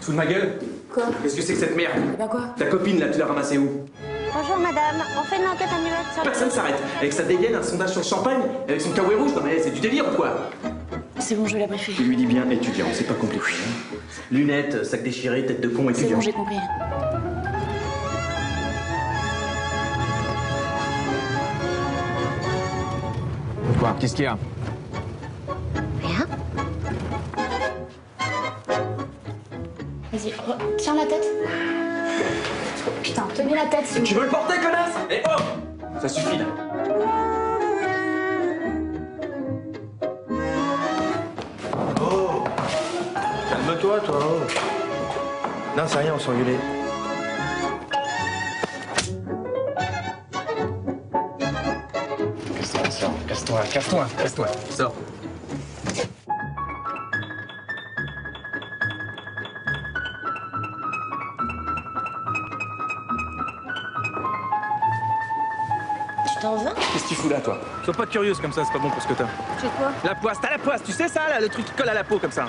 Te fous de ma gueule Quoi Qu'est-ce que c'est que cette merde Bah quoi Ta copine là, tu l'as ramassée où Bonjour madame, on fait une enquête annuelle sur. Personne s'arrête. Avec sa dégaine, un sondage sur le champagne, et avec son kawaii rouge, non mais c'est du délire ou quoi C'est bon, je vais la briefer. Tu lui dis bien étudiant, c'est pas compliqué. hein. Lunettes, sac déchiré, tête de con, C'est étudiant. bon, j'ai compris. Quoi Qu'est-ce qu'il y a Vas-y, re- tiens la tête. Putain, tenez la tête, Tu veux le porter, connasse Eh oh Ça suffit là. Oh Calme-toi, toi. oh. Non, c'est rien, on s'est engueulé. Casse-toi, sors. Casse-toi, casse-toi, casse-toi. Sors. Qu'est-ce que tu fous là, toi? Sois pas curieuse comme ça, c'est pas bon pour ce que t'as. C'est quoi? La poisse, t'as la poisse, tu sais ça, là, le truc qui colle à la peau comme ça.